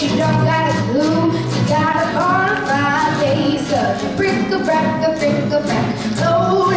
she don't got a clue. She got a on Friday, such a brick-a-brack, a brick-a-brack. Oh.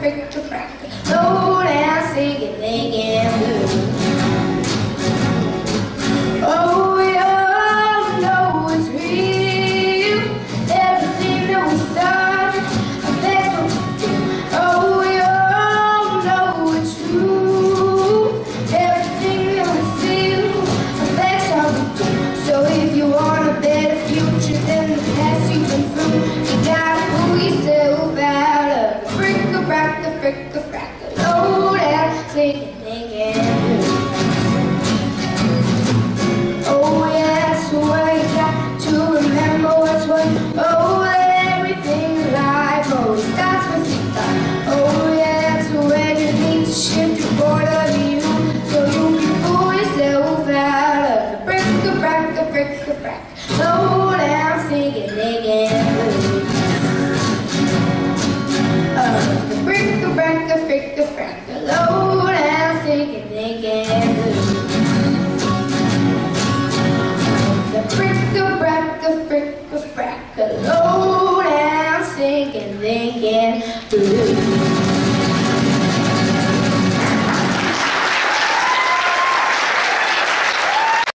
bring to practice. crick, crick, crack. Slow down, singing, digging. Oh, the brick, a brack, a frick, a frack. Slow down, singing, digging. The brick, a brack, a frick, a frack. Slow down, singing, digging.